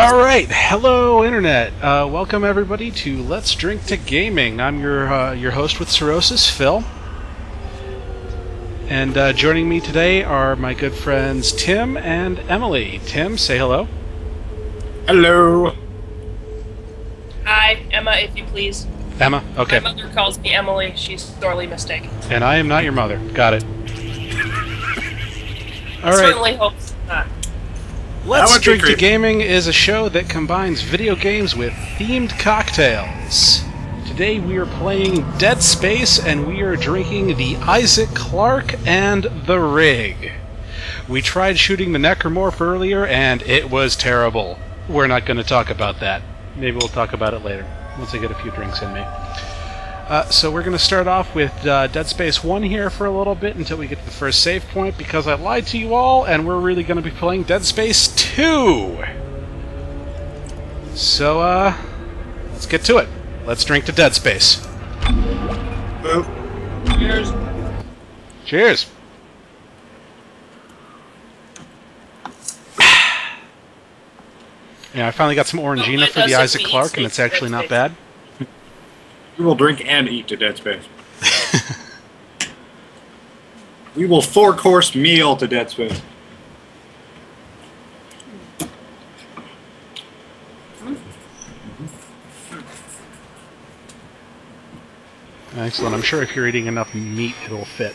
All right, hello internet. Uh, welcome everybody to Let's Drink to Gaming. I'm your uh, your host with cirrhosis, Phil, and uh, joining me today are my good friends Tim and Emily. Tim, say hello. Hello. Hi, Emma, if you please. Emma, okay. My mother calls me Emily. She's sorely mistaken. And I am not your mother. Got it. All right. Certainly hope not. Let's Drink to. Gaming is a show that combines video games with themed cocktails. Today we are playing Dead Space and we are drinking the Isaac Clarke and the Rig. We tried shooting the Necromorph earlier and it was terrible. We're not going to talk about that. Maybe we'll talk about it later once I get a few drinks in me. Uh, so we're going to start off with uh, Dead Space 1 here for a little bit until we get to the first save point because I lied to you all and we're really going to be playing Dead Space 2. So, uh, let's get to it. Let's drink to Dead Space. Boop. Cheers. Cheers. Yeah, I finally got some Orangina Well, for the Isaac Clarke and it's actually Dead not Space? bad. We will drink and eat to Dead Space. we will four course meal to Dead Space. Excellent. I'm sure if you're eating enough meat, it'll fit.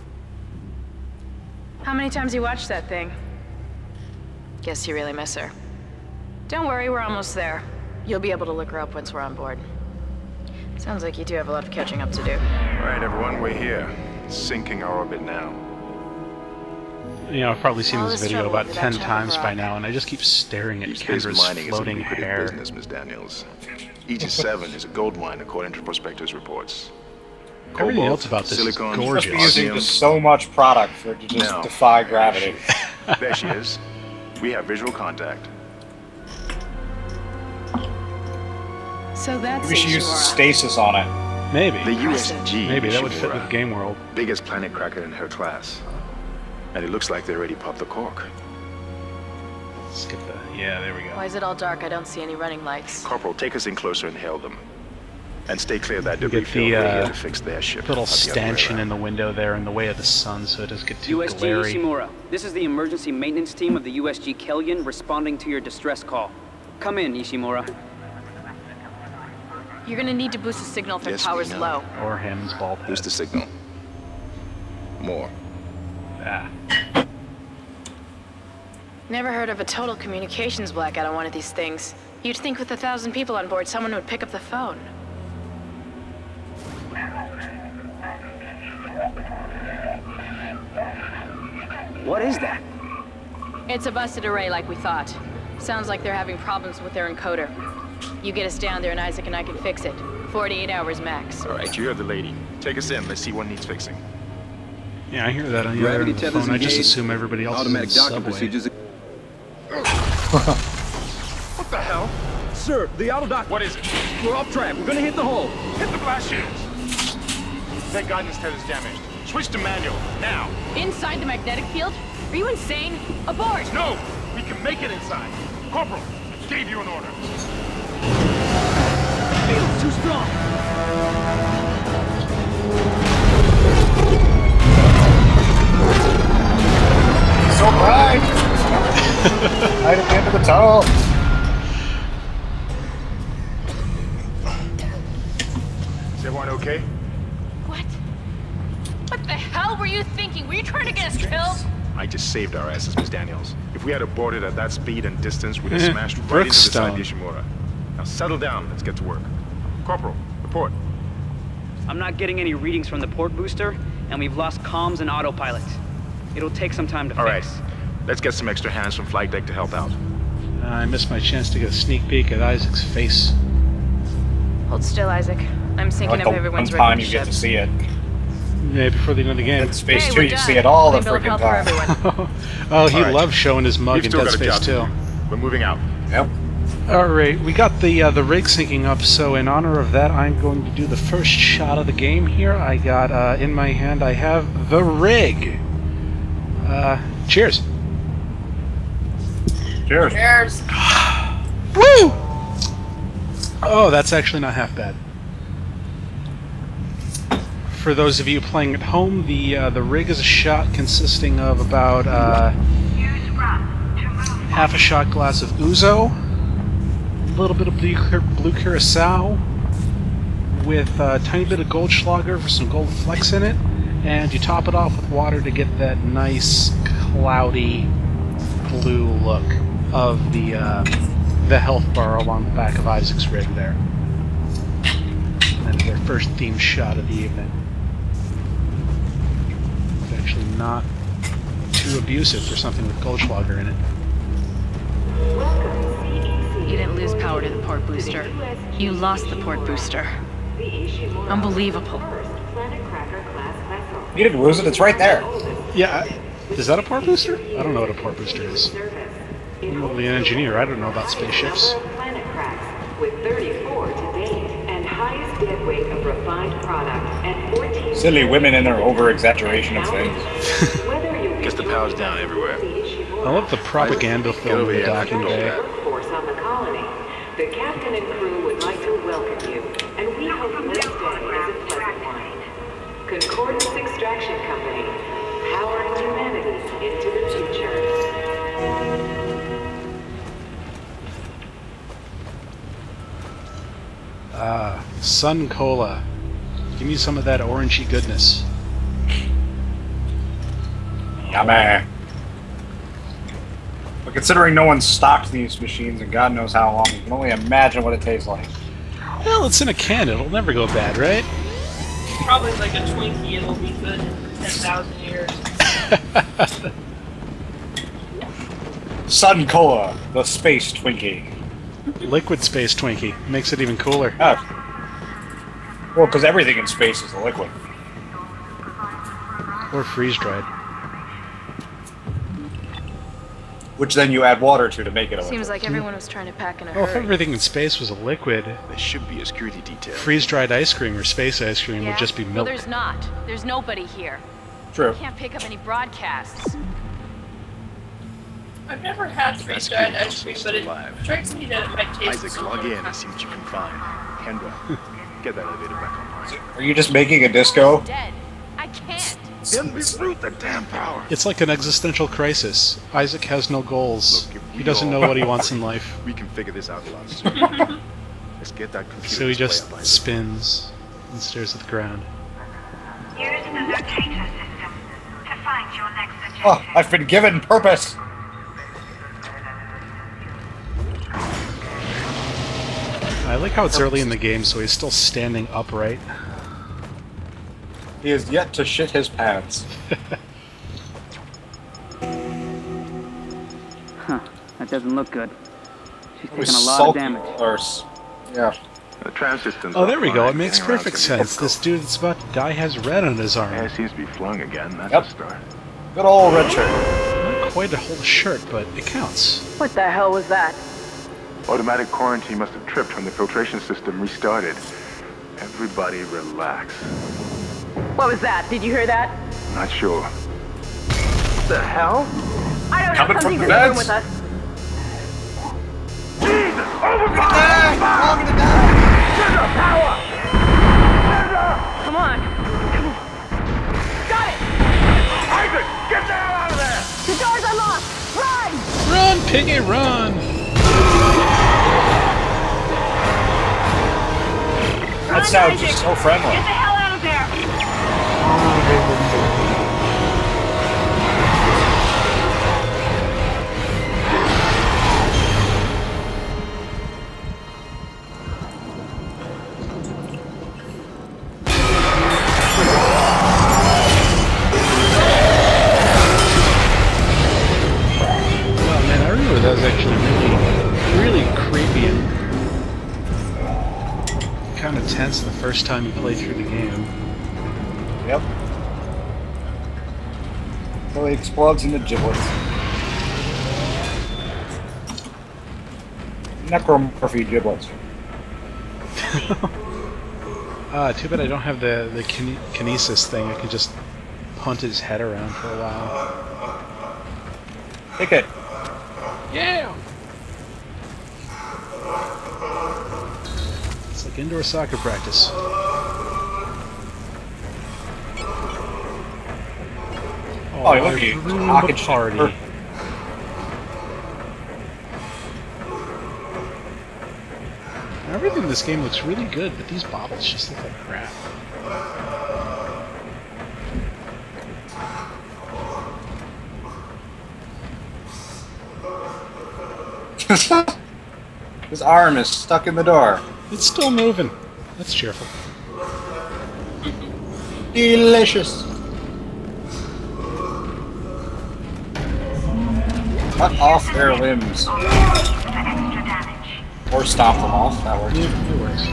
How many times you watched that thing? Guess you really miss her. Don't worry, we're almost there. You'll be able to look her up once we're on board. Sounds like you do have a lot of catching up to do. All right, everyone, we're here. Sinking our orbit now. You know, I've probably seen All this this video about 10 times by now, and I just keep staring at Deep Kendra's mining is a floating lucrative hair. business, Ms. Daniels. Aegis 7 is a gold mine according to prospectors' reports. Everything Cobalt, else about this silicon, is Must be using just so much product for it to just Now, defy gravity. There she is. We have visual contact. So that's We should use Ishimura. stasis on it. Maybe. The USG Maybe that would fit Ishimura, with Game World. Biggest planet cracker in her class. And it looks like they already popped the cork. Skip the. Yeah, there we go. Why is it all dark? I don't see any running lights. Corporal, take us in closer and hail them. And stay clear of that You debris get field. the, uh, to fix their ship. Little not the stanchion in the window there in the way of the sun, so it doesn't get too USG glary. Ishimura, this is the emergency maintenance team of the USG Kellion responding to your distress call. Come in, Ishimura. You're gonna need to boost the signal if their Yes, we power's know. low. Or Hammond's ball pad. Here's the signal. More. Ah. Never heard of a total communications blackout on one of these things. You'd think with a thousand people on board, someone would pick up the phone. What is that? It's a busted array like we thought. Sounds like they're having problems with their encoder. You get us down there and Isaac and I can fix it. 48 hours max. All right, you heard the lady. Take us in. Let's see what needs fixing. Yeah, I hear that on the Gravity end of the phone. I just assume everybody else Automatic is in the docking procedures. What the hell? Sir, the auto dock. What is it? We're off track. We're gonna hit the hull. Hit the blast shields! That guidance tether's damaged. Switch to manual, now! Inside the magnetic field? Are you insane? Abort! No! We can make it inside! Corporal, I gave you an order. Field's too strong. So bright! right at the end of the tunnel. Saved our asses, Miss Daniels. If we had aborted at that speed and distance, we'd have Eh, smashed right into the side of Ishimura. Now settle down. Let's get to work. Corporal, report. I'm not getting any readings from the port booster, and we've lost comms and autopilot. It'll take some time to All right. fix. Let's get some extra hands from flight deck to help out. I missed my chance to get a sneak peek at Isaac's face. Hold still, Isaac. I'm syncing Like up the one everyone's time regular you get to see it. Yeah, before the end of the game. Dead Space Hey, 2, you done. see it all the Clean bill of freaking health time. oh, he All right. loves showing his mug We've in Dead Space job 2. We're moving out. Yep. All right, we got the uh, the rig syncing up. So in honor of that, I'm going to do the first shot of the game here. I got uh, in my hand. I have the rig. Uh, cheers. Cheers. Cheers. Woo! Oh, that's actually not half bad. For those of you playing at home, the uh, the rig is a shot consisting of about uh, half a shot glass of ouzo, a little bit of blue, blue curacao, with a tiny bit of Goldschlager for some gold flecks in it, and you top it off with water to get that nice cloudy blue look of the uh, the health bar along the back of Isaac's rig there. And their first theme shot of the evening. It's actually not too abusive for something with Goldschlager in it. You didn't lose power to the port booster. You lost the port booster. Unbelievable. You didn't lose it, it's right there. Yeah, is that a port booster? I don't know what a port booster is. I'm only an engineer. I don't know about spaceships. Planet cracks with 34 to date and highest dead weight of refined product and 14 Silly women and their over exaggeration of things. Whether you Guess the power's down everywhere. I love the propaganda Get film over in the here docking bay. back. workforce on the captain and crew would like to welcome you, and we hope this day is a pleasant one. Concordance Extraction Company, powering humanity into the future. Ah, Sun Cola. Give me some of that orangey goodness. Yummy. But considering no one stocked these machines and God knows how long, you can only imagine what it tastes like. Well, it's in a can. It'll never go bad, right? Probably like a Twinkie. It'll be good in 10,000 years. Sun Cola, the space Twinkie. Liquid space Twinkie makes it even cooler. Ah. Well, because everything in space is a liquid. Or freeze dried. Which then you add water to to make it a liquid. Seems like everyone was trying to pack in a Well, if hurry. everything in space was a liquid, There should be a security detail. freeze dried ice cream or space ice cream Yeah? would just be Well, milk. there's not. There's nobody here. True. Can't pick up any broadcasts. I've never had freeze dried ice cream, but it strikes me that it might taste Isaac, log in and see what you can find. Kendra, get that elevator back online. Are you just making a disco? Dead. I can't. Then reroute the damn power. It's like an existential crisis. Isaac has no goals. Look, he doesn't all- know what he wants in life. We can figure this out a lot sooner. Let's get that computer So he just up, spins and stares at the ground. Use the locator system to find your next objective. Oh, I've been given purpose. I like how it's early in the game, so he's still standing upright. He has yet to shit his pants. Huh. That doesn't look good. She's taking a lot of sulky, damage. Or, s- yeah. The tram system's Oh, there we go. It makes perfect it's gonna be sense. This difficult. dude that's about to die has red on his arm. Yeah, it seems to be flung again. That's Yep. a start. Good old red shirt. Not quite a whole shirt, but it counts. What the hell was that? Automatic quarantine must have tripped when the filtration system restarted. Everybody relax. What was that? Did you hear that? Not sure. What the hell? I don't know. Coming from the in the room vents. with us. Come on. Got it! Isaac, get the hell out of there! The doors are locked! Run! Run, piggy, run! That sounds just so friendly. Kind of tense the first time you play through the game. Yep. So he explodes into giblets. Necromorphy giblets. Ah, too bad I don't have the the kine- kinesis thing. I can just punt his head around for a while. Take it. Yeah. It's like indoor soccer practice. Oh, look at you, I ruined talking the shit. Everything in this game looks really good, but these bottles just look like crap. His arm is stuck in the door. It's still moving. That's cheerful. Delicious. Cut off their limbs. For extra damage. Or stop them off. That works. Yeah, it works.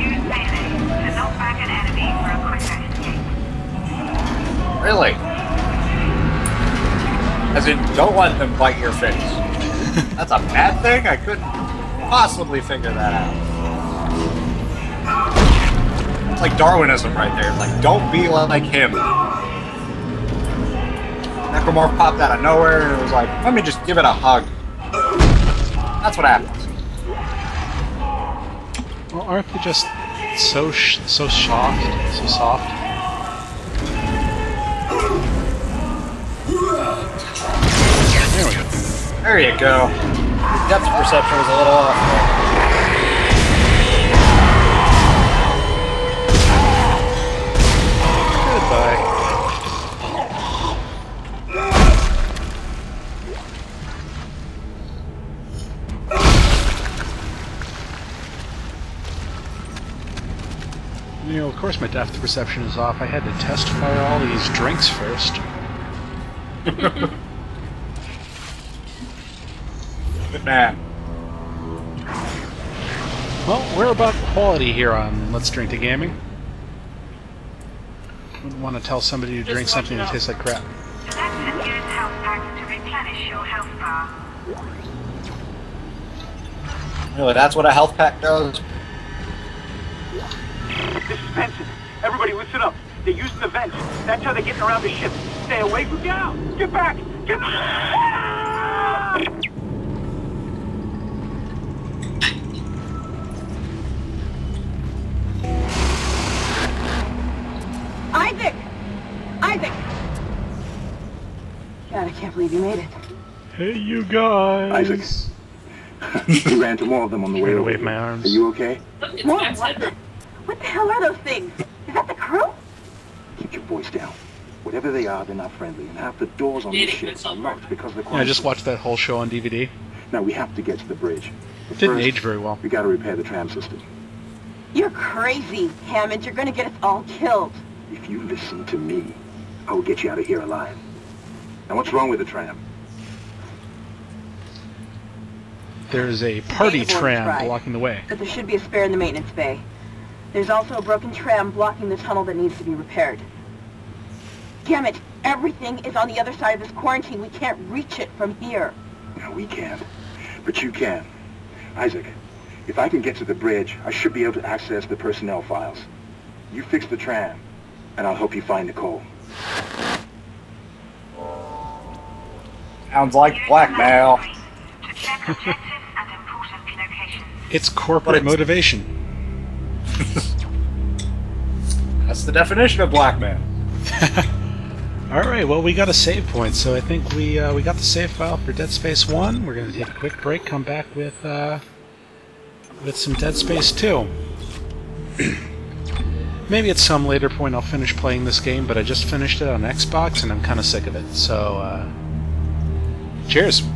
Use melee to knock back an enemy for a quicker escape. Really? As in, don't let them bite your face. That's a bad thing? I couldn't possibly figure that out. It's like Darwinism right there. It's like, don't be like him. Necromorph popped out of nowhere and it was like, let me just give it a hug. That's what happens. Well, aren't they just so sh- so soft, so soft? There we go. There you go. Your depth perception was a little off. Goodbye. You know, of course my depth perception is off. I had to test fire all these drinks first. Good man. Well, we're about quality here on Let's Drink to Gaming. Wouldn't want to tell somebody to Just drink something that tastes like crap. Use health packs to replenish your health bar. Really, that's what a health pack does? This is Benson. Everybody listen up. They're using the vents. That's how they're getting around the ship. Stay away from down. Get back. Get back. Can't believe you made it. Hey, you guys! Isaac. we ran into more of them on the way to wave my here. arms. Are you okay? It's What? What the, what the hell are those things? Is that the crew? Keep your voice down. Whatever they are, they're not friendly, and half the doors on Did this ship it's are locked because of the Yeah, I just watched that whole show on DVD. Now we have to get to the bridge. But Didn't first, age very well. We got to repair the tram system. You're crazy, Hammond. You're gonna get us all killed. If you listen to me, I will get you out of here alive. Now what's wrong with the tram? There's a party Native tram tried. blocking the way. But there should be a spare in the maintenance bay. There's also a broken tram blocking the tunnel that needs to be repaired. Damn it! Everything is on the other side of this quarantine. We can't reach it from here. No, we can't. But you can. Isaac, if I can get to the bridge, I should be able to access the personnel files. You fix the tram, and I'll help you find Nicole. Sounds like blackmail. To check objectives and important locations. It's corporate it's- motivation. That's the definition of blackmail. All right, well, we got a save point, so I think we uh, we got the save file for Dead Space One. We're gonna take a quick break, come back with uh, with some Dead Space Two. Maybe at some later point I'll finish playing this game, but I just finished it on Xbox and I'm kind of sick of it. So, uh, cheers.